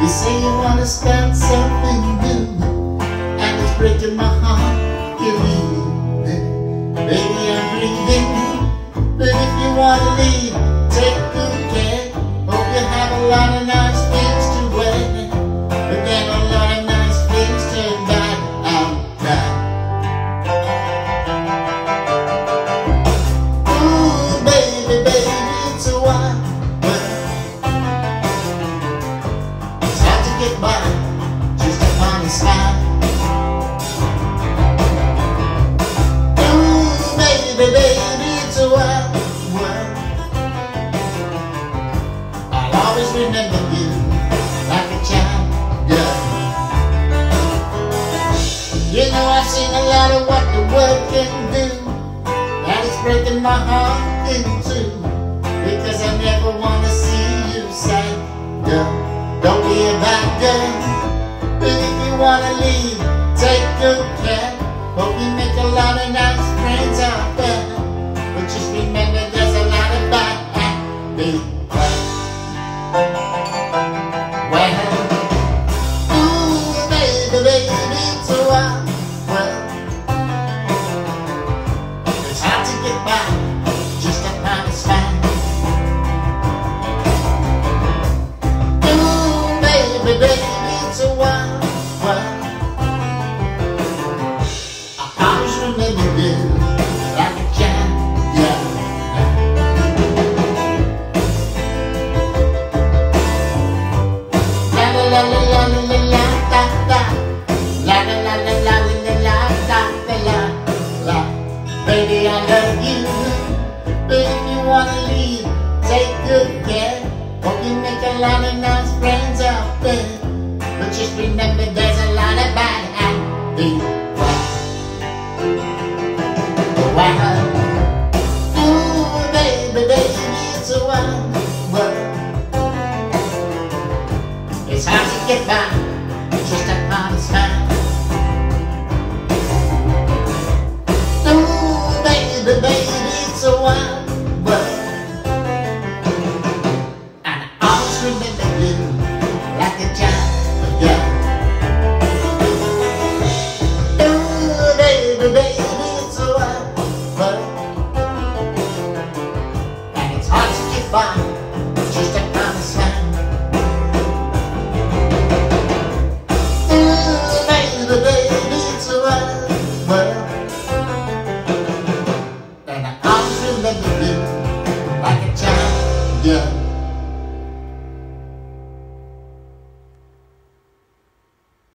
You say you start something new, and it's breaking my heart. You leave, baby, I'm breathing. But if you wanna leave, take good care. Hope you have a lot of get by just a smile. Ooh, baby, baby, it's a while. Well, I'll always remember you like a child. Yeah. You know I've seen a lot of what the world can do. And it's breaking my heart in two wanna leave, take good care Hope you make a lot of nice friends out there. But just remember there's a lot of bad big Well, ooh, baby, baby, a while Well, it's hard to get by I love you. But if you wanna leave, take good care. Hope you make a lot of nice yeah.